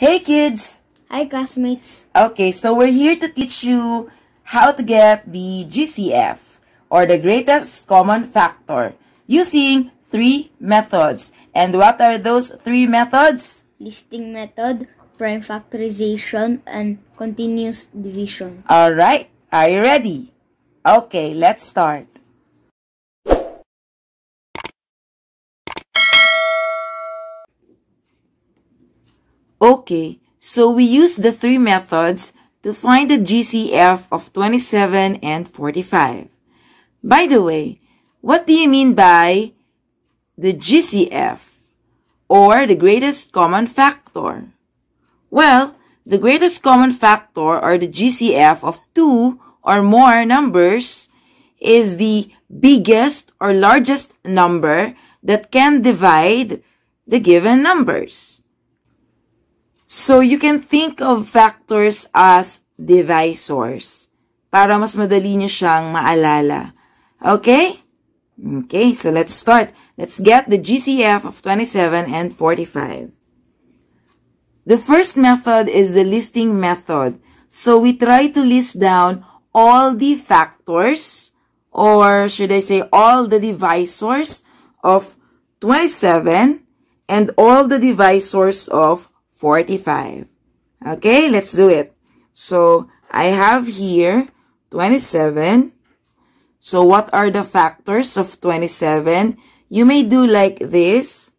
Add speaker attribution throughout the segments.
Speaker 1: Hey kids!
Speaker 2: Hi classmates.
Speaker 1: Okay, so we're here to teach you how to get the GCF or the greatest common factor using three methods. And what are those three methods?
Speaker 2: Listing method, prime factorization, and continuous division.
Speaker 1: Alright, are you ready? Okay, let's start. Okay, so we use the three methods to find the GCF of 27 and 45. By the way, what do you mean by the GCF or the greatest common factor? Well, the greatest common factor or the GCF of two or more numbers is the biggest or largest number that can divide the given numbers. So, you can think of factors as divisors para mas madali nyo siyang maalala. Okay? Okay, so let's start. Let's get the GCF of 27 and 45. The first method is the listing method. So, we try to list down all the factors or should I say all the divisors of 27 and all the divisors of 45. Okay, let's do it. So, I have here 27. So, what are the factors of 27? You may do like this.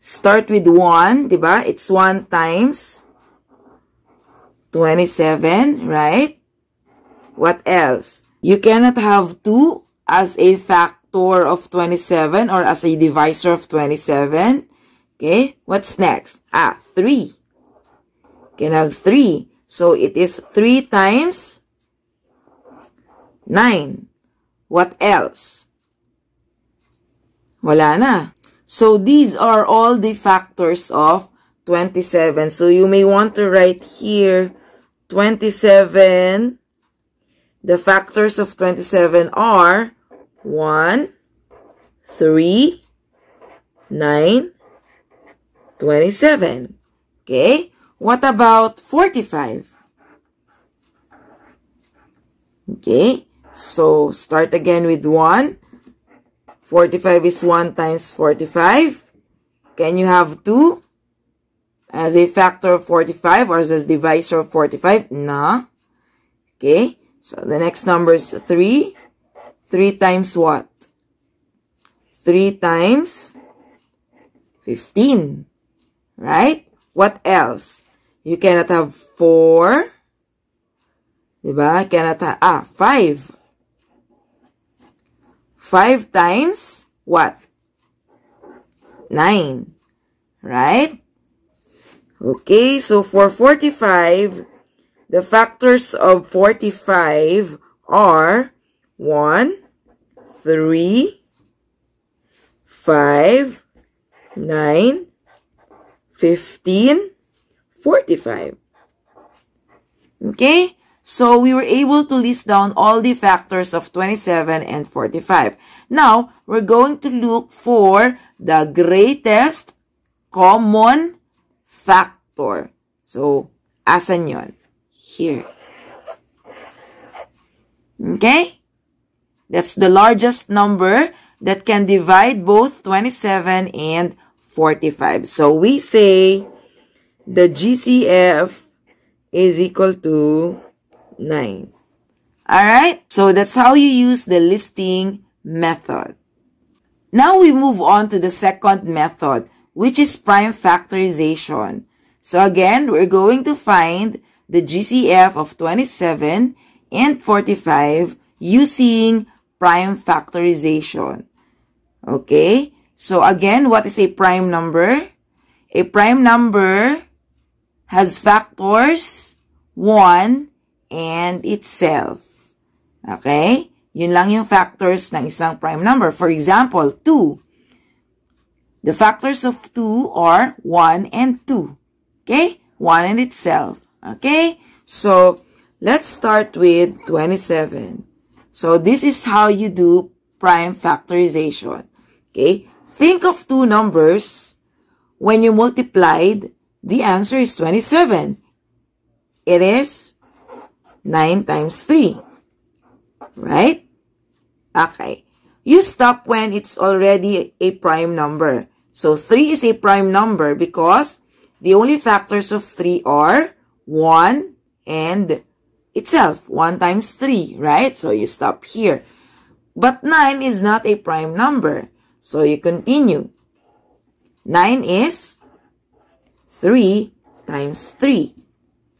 Speaker 1: Start with 1, diba? It's 1 times 27, right? What else? You cannot have 2 as a factor of 27 or as a divisor of 27. Okay, what's next? Ah, 3. Can have 3. So it is 3 times 9. What else? Wala na. So these are all the factors of 27. So you may want to write here 27. The factors of 27 are 1, 3, 9, 27. Okay? What about 45? Okay? So, start again with 1. 45 is 1 times 45. Can you have 2 as a factor of 45 or as a divisor of 45? Nah. Okay? So, the next number is 3. 3 times what? 3 times 15. Right? What else? You cannot have 4. Diba? Cannot have, ah, 5. 5 times what? 9. Right? Okay, so for 45, the factors of 45 are 1, 3, 5, 9, 15, 45. Okay? So, we were able to list down all the factors of 27 and 45. Now, we're going to look for the greatest common factor. So, asan yon? Here. Okay? That's the largest number that can divide both 27 and 45. So we say the GCF is equal to 9. Alright? So that's how you use the listing method. Now we move on to the second method, which is prime factorization. So again, we're going to find the GCF of 27 and 45 using prime factorization. Okay? So again, what is a prime number? A prime number has factors 1 and itself. Okay? Yun lang yung factors ng isang prime number. For example, 2. The factors of 2 are 1 and 2. Okay? 1 and itself. Okay? So, let's start with 27. So this is how you do prime factorization. Okay? Think of two numbers. when you multiplied, the answer is 27. It is 9 times 3. Right? Okay. You stop when it's already a prime number. So 3 is a prime number because the only factors of 3 are 1 and itself. 1 times 3, right? So you stop here. But 9 is not a prime number. So you continue. 9 is 3 times 3.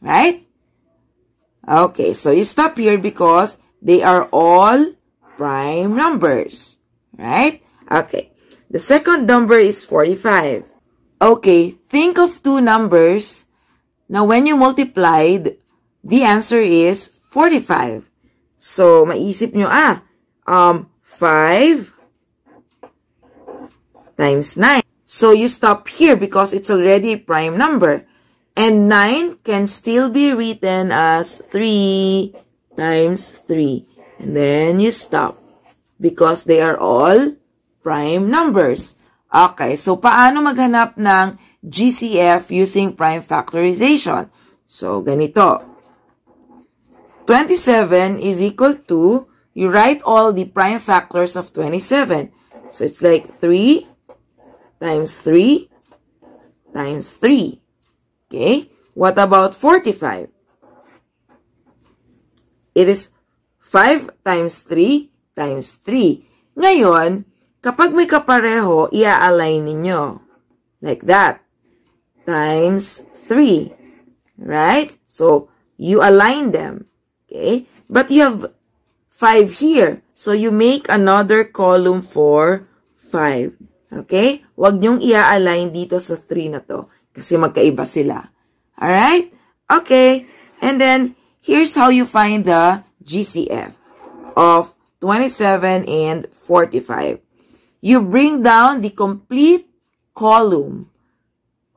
Speaker 1: Right? Okay, so you stop here because they are all prime numbers. Right? Okay. The second number is 45. Okay, think of two numbers. Now, when you multiplied, the answer is 45. So, maisip nyo, ah, um, 5 times 9. So, you stop here because it's already a prime number. And 9 can still be written as 3 times 3. And then you stop because they are all prime numbers. Okay, so paano maghanap ng GCF using prime factorization? So, ganito. 27 is equal to you write all the prime factors of 27. So it's like 3 times 3 times 3. Okay? What about 45? It is 5 times 3 times 3. Ngayon, kapag may kapareho, ia-align ninyo. Like that. Times 3. Right? So, you align them. Okay? But you have 5 here. So, you make another column for 5. Okay? Huwag niyong i-align dito sa 3 na to. Kasi magkaiba sila. Alright? Okay. And then, here's how you find the GCF of 27 and 45. You bring down the complete column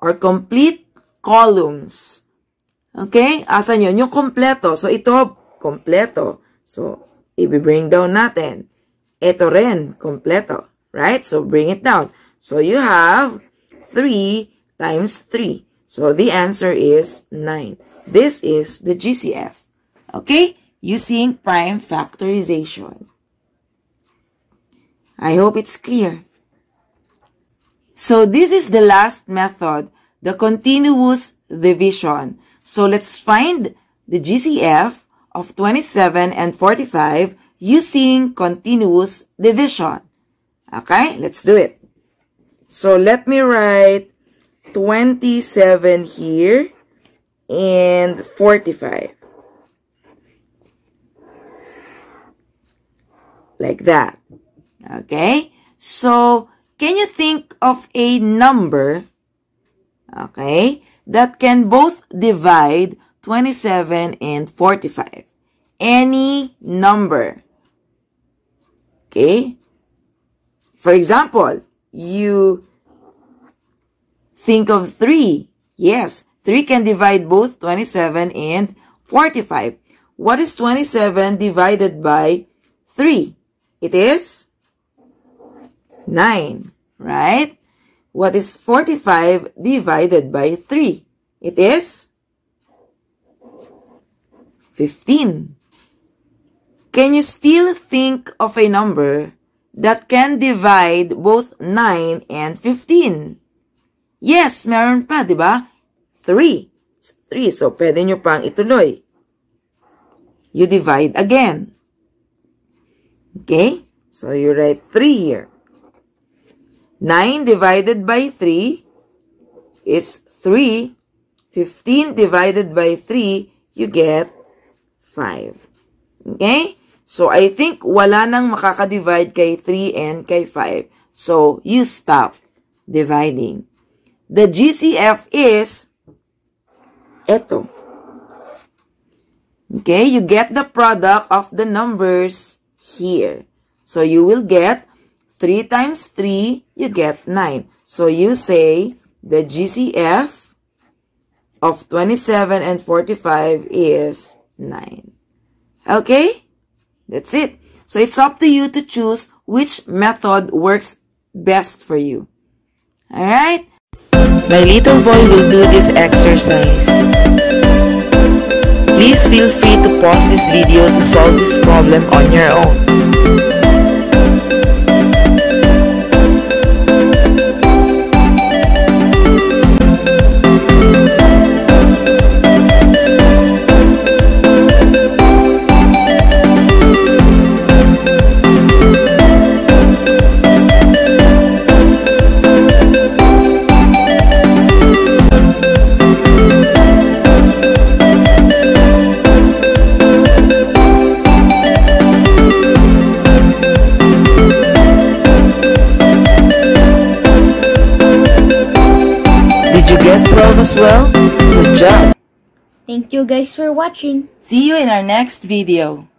Speaker 1: or complete columns. Okay? Asan yun? Yung kompleto. So, ito, kompleto. So, if i-bring down natin. Ito rin. Right? So, bring it down. So, you have 3 times 3. So, the answer is 9. This is the GCF. Okay? Using prime factorization. I hope it's clear. So, this is the last method, the continuous division. So, let's find the GCF of 27 and 45 using continuous division. Okay, let's do it. So let me write 27 here and 45. Like that. Okay, so can you think of a number, okay, that can both divide 27, and 45. Any number. Okay? For example, you think of 3. Yes, 3 can divide both 27 and 45. What is 27 divided by 3? It is 9, right? What is 45 divided by 3? It is 15. Can you still think of a number that can divide both 9 and 15? Yes, meron pa, di ba? 3. 3, so pwede nyo pang ituloy. You divide again. Okay? So you write 3 here. 9 divided by 3 is 3. 15 divided by 3, you get 5. Okay? So, I think wala nang makaka-divide kay 3 and kay 5. So, you stop dividing. The GCF is ito. Okay? You get the product of the numbers here. So, you will get 3 times 3, you get 9. So, you say the GCF of 27 and 45 is 9. Okay? That's it. So it's up to you to choose which method works best for you. Alright? My little boy will do this exercise. Please feel free to pause this video to solve this problem on your own.
Speaker 2: Thank you guys for watching.
Speaker 1: See you in our next video.